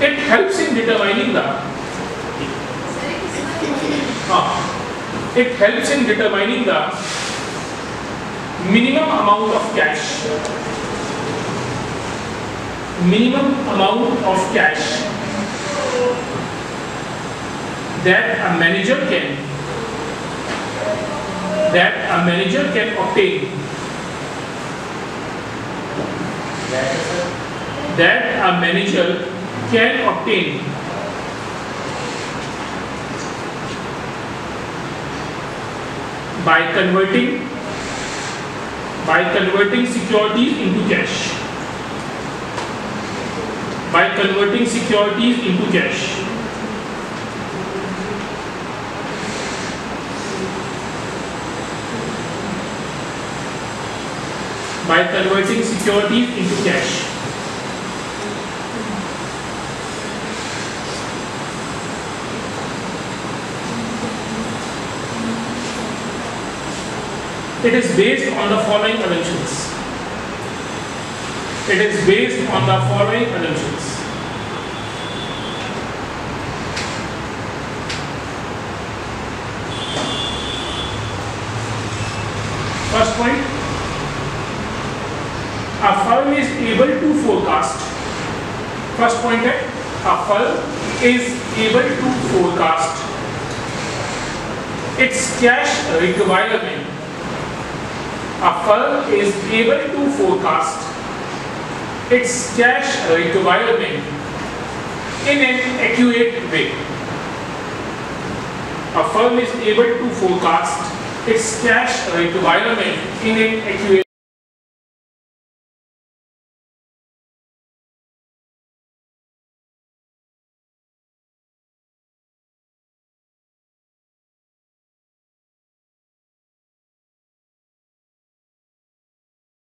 helps in determining the uh, it helps in determining the minimum amount of cash. Minimum amount of cash that a manager can that a manager can obtain. That a manager can obtain by converting by converting securities into cash by converting securities into cash by converting securities into cash It is based on the following assumptions. It is based on the following assumptions. First point, a firm is able to forecast. First point a firm is able to forecast its cash requirement a firm is able to forecast its cash requirement in an accurate way. A firm is able to forecast its cash requirement in an accurate